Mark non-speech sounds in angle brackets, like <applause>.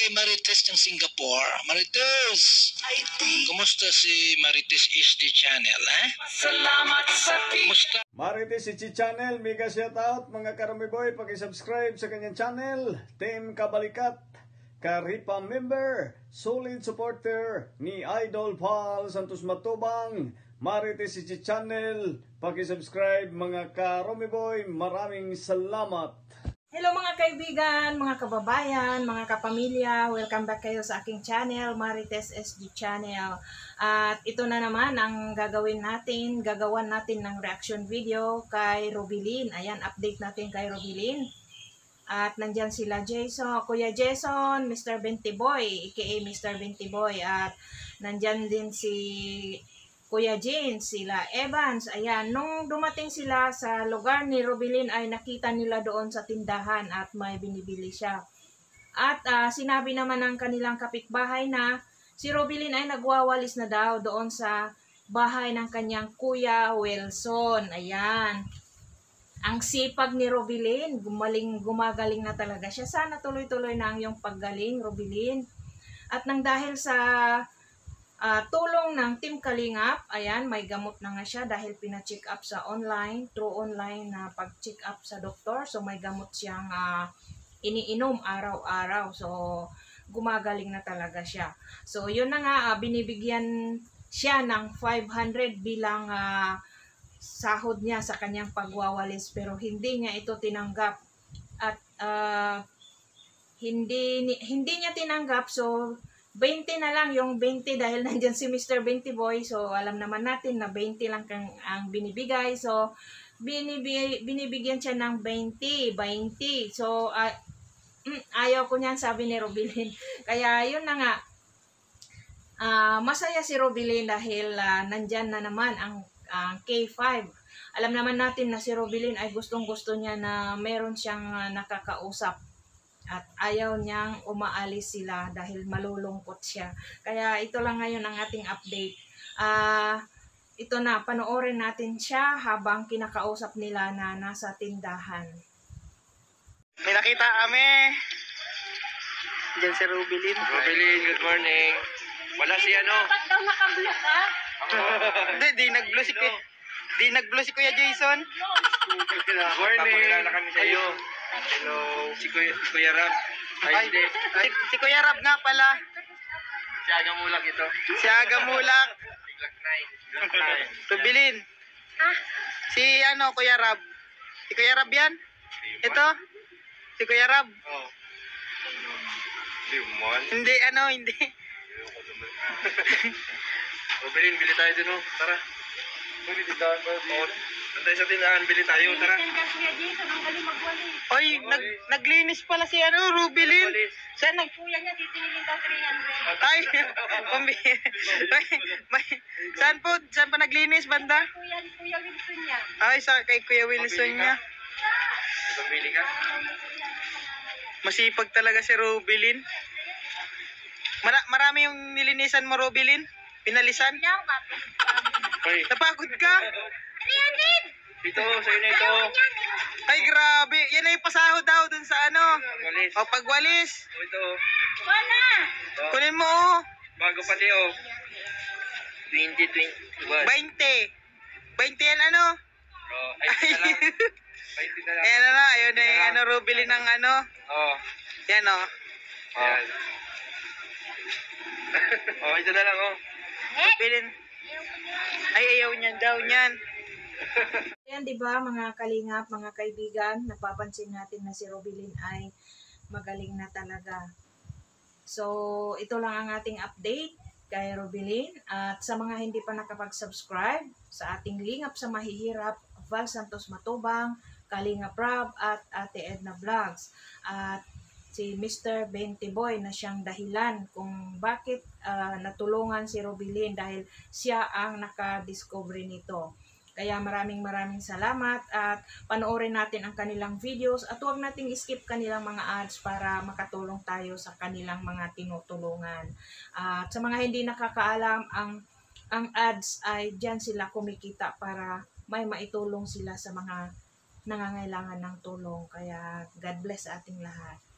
kay Marites ng Singapore. Marites! Kumusta si Marites HD Channel, ha? Salamat sa Kumusta? Marites Ichi Channel, mega shoutout mga karami boy, paki-subscribe sa kanyang channel. Team Kabalikat, Karipa member, solid supporter ni Idol Paul Santos Matubang. Marites Ichi Channel, paki-subscribe mga karami boy, maraming salamat. Hello mga kaibigan, mga kababayan, mga kapamilya, welcome back kayo sa aking channel, Marites SG Channel. At ito na naman ang gagawin natin, gagawan natin ng reaction video kay Robilin. Ayan, update natin kay Robilin. At nandyan sila Jason, Kuya Jason, Mr. Benty Boy, aka Mr. Benty Boy. At nandyan din si Kuya Jean, sila Evans. Ayan, nung dumating sila sa lugar ni Robilin ay nakita nila doon sa tindahan at may binibili siya. At ah, sinabi naman ng kanilang kapitbahay na si Robilin ay nagwawalis na daw doon sa bahay ng kanyang kuya Wilson. Ayan. Ang sipag ni Robilin, gumaling, gumagaling na talaga siya. Sana tuloy-tuloy na ang iyong paggaling, Robilin. At nang dahil sa Ah, tulong ng Team Kalingap, ayan, may gamot na nga siya dahil pina-check up sa online, through online na pag-check up sa doktor. So, may gamot siyang ah, iniinom araw-araw. So, gumagaling na talaga siya. So, yun na nga, ah, binibigyan siya ng 500 bilang ah, sahod niya sa kanyang pagwawalis. Pero hindi niya ito tinanggap. At ah, hindi, hindi niya tinanggap. So, 20 na lang yung 20 dahil <laughs> nandyan si Mr. 20 Boy. So, alam naman natin na 20 lang kang, ang binibigay. So, binibigay, binibigyan siya ng 20, 20. So, mm, ayaw ko niyan, sabi ni Robilin. <laughs> Kaya, yun na nga. Ah, masaya si Robilin dahil ah, nandyan na naman ang ang K5. Alam naman natin na si Robilin ay gustong-gusto niya na meron siyang ah, nakakausap at ayaw niyang umaalis sila dahil malulungkot siya. Kaya ito lang ngayon ang ating update. Ah, ito na, panoorin natin siya habang kinakausap nila na nasa tindahan. May nakita kami. Diyan si Rubilin. Rubilin, good morning. Wala si ano. Ba't daw nakablock ka? <laughs> Hindi, di nag-blue si Kuya. Di nag-blue si Kuya Jason. Good morning. kami sa iyo. Hello. Si Kuya, Kuya Rab. Ay, Ay, hindi. si, si Kuya Rab nga pala. Si Aga Mulak ito. Si Aga Mulak. Black Knight. Black <laughs> Knight. Rubilin. Si ano, Kuya Rab. Si Kuya Rab yan? Ito? Si Kuya Rab. Oh. Limon. Hindi, ano, hindi. Rubilin, <laughs> bili tayo dun oh. Tara. Bili tindahan pa. Oh, Tantay sa tindahan, bili tayo. Tara. Oy, nag, naglinis pala si ano, Rubilin. Saan nag... Ay, pambi... <laughs> may, may, saan po? Saan pa naglinis, banda? Ay, sa kay Kuya Wilson niya. Pabili ka. Masipag talaga si Rubilin. Mara, marami yung nilinisan mo, Rubilin? Pinalisan? Hoy. Napagod ka? <laughs> Ito, sa'yo na ito. Ay, grabe. Yan ay pasahod daw dun sa ano. Walis. O, pagwalis. Oh, ito. Oh, Kunin mo, oh. bago pati oh. 2020. 20. 20 yan, ano? Oh, ay, ito na lang. <laughs> Ay, ito na lang. Ayan na na. Ayun na yung ano, Rubilin ng ano. Oh. Yan, oh. Ayan. <laughs> oh, ito na lang oh. Rubilin. Ay, ayaw niyan daw niyan. <laughs> Ayan, di ba, mga kalingap, mga kaibigan, napapansin natin na si Robilin ay magaling na talaga. So, ito lang ang ating update kay Robilin. At sa mga hindi pa nakapag-subscribe sa ating Lingap sa Mahihirap, Val Santos Matubang, Kalingap Rob, at Ate Edna Vlogs. At si Mr. Bente Boy na siyang dahilan kung bakit ah, natulungan si Robilin dahil siya ang nakadiscover nito. Kaya maraming maraming salamat at panoorin natin ang kanilang videos at huwag nating skip kanilang mga ads para makatulong tayo sa kanilang mga tinutulungan. At sa mga hindi nakakaalam, ang ang ads ay diyan sila kumikita para may maitulong sila sa mga nangangailangan ng tulong. Kaya God bless ating lahat.